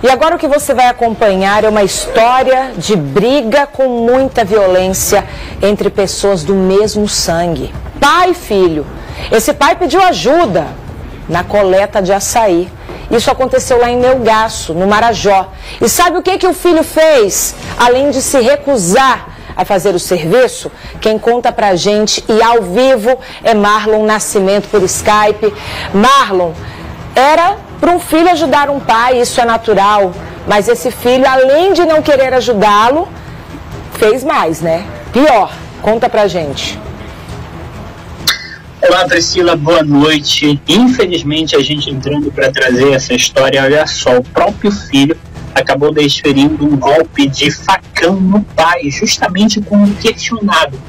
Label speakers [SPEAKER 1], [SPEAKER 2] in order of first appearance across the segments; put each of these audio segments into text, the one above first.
[SPEAKER 1] E agora o que você vai acompanhar é uma história de briga com muita violência entre pessoas do mesmo sangue. Pai e filho. Esse pai pediu ajuda na coleta de açaí. Isso aconteceu lá em Melgaço, no Marajó. E sabe o que, que o filho fez? Além de se recusar a fazer o serviço, quem conta pra gente e ao vivo é Marlon Nascimento por Skype. Marlon, era para um filho ajudar um pai, isso é natural. Mas esse filho, além de não querer ajudá-lo, fez mais, né? Pior. Conta pra gente.
[SPEAKER 2] Olá, Priscila, boa noite. Infelizmente, a gente entrando para trazer essa história, olha só, o próprio filho acabou desferindo um golpe de facão no pai, justamente como questionado.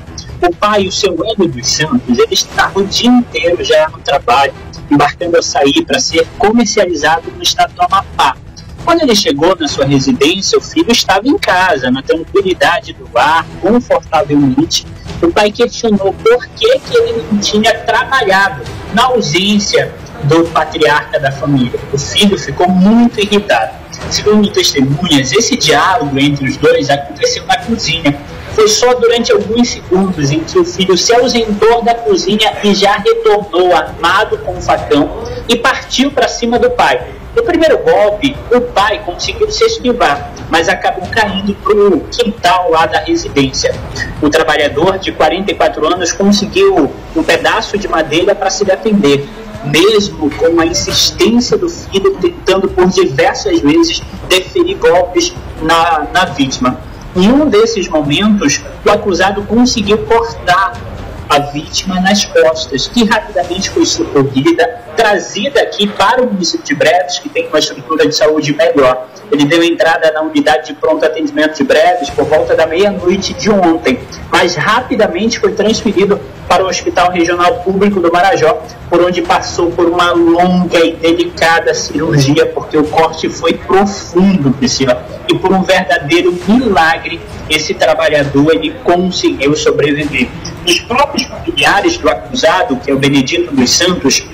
[SPEAKER 2] O pai, o seu Hélio dos Santos, ele estava o dia inteiro já no trabalho, embarcando a sair para ser comercializado no estado do Amapá. Quando ele chegou na sua residência, o filho estava em casa, na tranquilidade do lar, confortavelmente. O pai questionou por que, que ele não tinha trabalhado na ausência do patriarca da família. O filho ficou muito irritado. Segundo testemunhas, esse diálogo entre os dois aconteceu na cozinha. Foi só durante alguns segundos em que o filho se ausentou da cozinha e já retornou armado com o facão e partiu para cima do pai. No primeiro golpe, o pai conseguiu se esquivar, mas acabou caindo para o quintal lá da residência. O trabalhador de 44 anos conseguiu um pedaço de madeira para se defender, mesmo com a insistência do filho tentando por diversas vezes deferir golpes na, na vítima. Em um desses momentos, o acusado conseguiu cortar a vítima nas costas, que rapidamente foi socorrida, trazida aqui para o município de Breves, que tem uma estrutura de saúde melhor. Ele deu entrada na unidade de pronto atendimento de Breves por volta da meia-noite de ontem, mas rapidamente foi transferido para o Hospital Regional Público do Marajó, por onde passou por uma longa e delicada cirurgia, porque o corte foi profundo, Priscila. E por um verdadeiro milagre, esse trabalhador ele conseguiu sobreviver. Os próprios familiares do acusado, que é o Benedito dos Santos,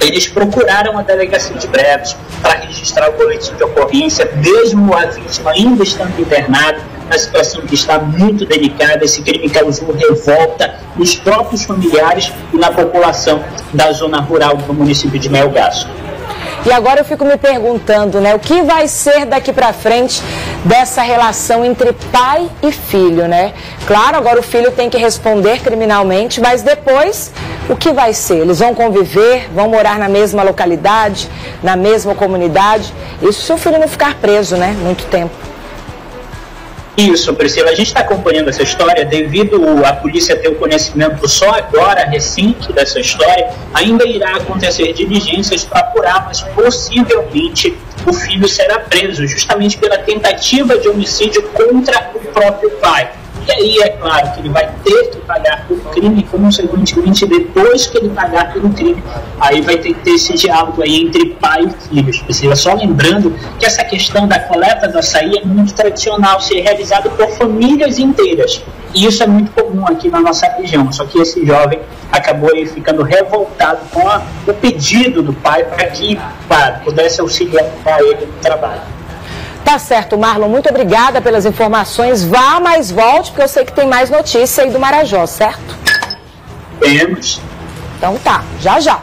[SPEAKER 2] eles procuraram a delegacia de breves para registrar o boletim de ocorrência, mesmo a vítima ainda estando internada, a situação que está muito delicada, esse crime causou revolta nos próprios familiares e na população da zona rural do município de Melgaço.
[SPEAKER 1] E agora eu fico me perguntando, né, o que vai ser daqui para frente dessa relação entre pai e filho, né? Claro, agora o filho tem que responder criminalmente, mas depois o que vai ser? Eles vão conviver, vão morar na mesma localidade, na mesma comunidade? Isso se o filho não ficar preso, né, muito tempo.
[SPEAKER 2] Isso, Priscila. A gente está acompanhando essa história devido a polícia ter o conhecimento só agora, recente, dessa história. Ainda irá acontecer diligências para apurar, mas possivelmente o filho será preso, justamente pela tentativa de homicídio contra o próprio pai. E aí é claro que ele vai ter que pagar pelo crime, consequentemente, depois que ele pagar pelo crime, aí vai ter que ter esse diálogo aí entre pai e filhos. Precisa só lembrando que essa questão da coleta do açaí é muito tradicional, ser realizado por famílias inteiras. E isso é muito comum aqui na nossa região. Só que esse jovem acabou aí ficando revoltado com a, o pedido do pai para que para, pudesse auxiliar ele no trabalho.
[SPEAKER 1] Tá certo, Marlon. Muito obrigada pelas informações. Vá, mas volte, porque eu sei que tem mais notícia aí do Marajó, certo?
[SPEAKER 2] Temos.
[SPEAKER 1] Então tá, já já.